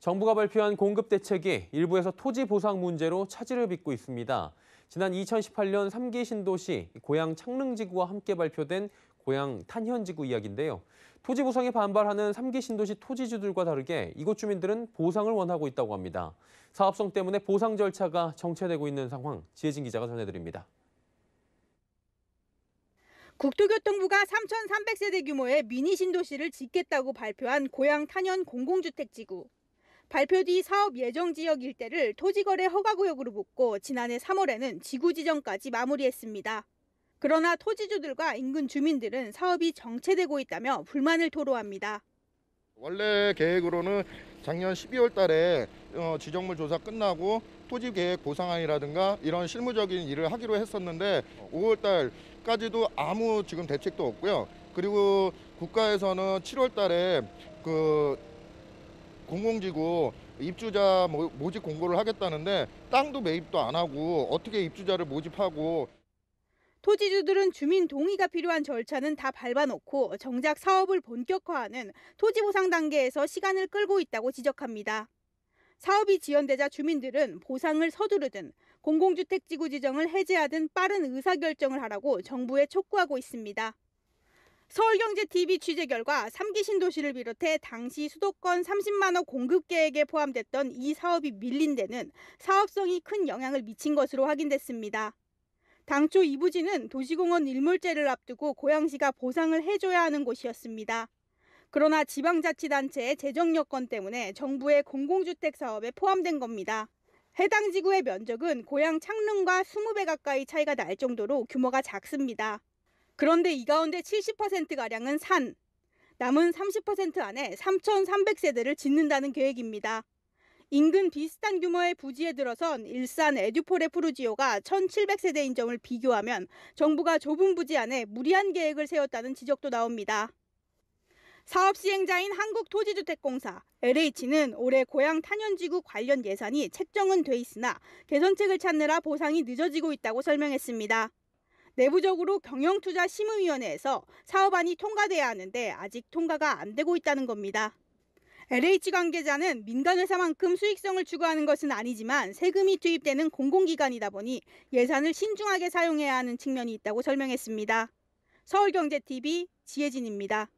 정부가 발표한 공급 대책이 일부에서 토지 보상 문제로 차질을 빚고 있습니다. 지난 2018년 3기 신도시 고양 창릉지구와 함께 발표된 고양 탄현지구 이야기인데요. 토지 보상에 반발하는 3기 신도시 토지주들과 다르게 이곳 주민들은 보상을 원하고 있다고 합니다. 사업성 때문에 보상 절차가 정체되고 있는 상황 지혜진 기자가 전해드립니다. 국토교통부가 3,300세대 규모의 미니 신도시를 짓겠다고 발표한 고양 탄현 공공주택지구. 발표 뒤 사업 예정 지역 일대를 토지거래 허가구역으로 묶고 지난해 3월에는 지구 지정까지 마무리했습니다. 그러나 토지주들과 인근 주민들은 사업이 정체되고 있다며 불만을 토로합니다. 원래 계획으로는 작년 12월 달에 어, 지정물 조사 끝나고 토지 계획 보상안이라든가 이런 실무적인 일을 하기로 했었는데 5월 달까지도 아무 지금 대책도 없고요. 그리고 국가에서는 7월 달에 그 공공지구 입주자 모- 모집 공고를 하겠다는데 땅도 매입도 안 하고 어떻게 입주자를 모집하고 토지주들은 주민 동의가 필요한 절차는 다 밟아놓고 정작 사업을 본격화하는 토지 보상 단계에서 시간을 끌고 있다고 지적합니다. 사업이 지연되자 주민들은 보상을 서두르든 공공주택지구 지정을 해제하든 빠른 의사결정을 하라고 정부에 촉구하고 있습니다. 서울경제TV 취재 결과 3기 신도시를 비롯해 당시 수도권 30만 호 공급 계획에 포함됐던 이 사업이 밀린 데는 사업성이 큰 영향을 미친 것으로 확인됐습니다. 당초 이 부지는 도시공원 일몰제를 앞두고 고양시가 보상을 해줘야 하는 곳이었습니다. 그러나 지방자치단체의 재정 여건 때문에 정부의 공공주택 사업에 포함된 겁니다. 해당 지구의 면적은 고양 창릉과 20배 가까이 차이가 날 정도로 규모가 작습니다. 그런데 이 가운데 70%가량은 산, 남은 30% 안에 3,300세대를 짓는다는 계획입니다. 인근 비슷한 규모의 부지에 들어선 일산 에듀폴의 푸르지오가 1,700세대인 점을 비교하면 정부가 좁은 부지 안에 무리한 계획을 세웠다는 지적도 나옵니다. 사업 시행자인 한국토지주택공사 LH는 올해 고양 탄현지구 관련 예산이 책정은 돼 있으나 개선책을 찾느라 보상이 늦어지고 있다고 설명했습니다. 내부적으로 경영투자심의위원회에서 사업안이 통과돼야 하는데 아직 통과가 안 되고 있다는 겁니다. LH 관계자는 민간회사만큼 수익성을 추구하는 것은 아니지만 세금이 투입되는 공공기관이다 보니 예산을 신중하게 사용해야 하는 측면이 있다고 설명했습니다. 서울경제TV 지혜진입니다.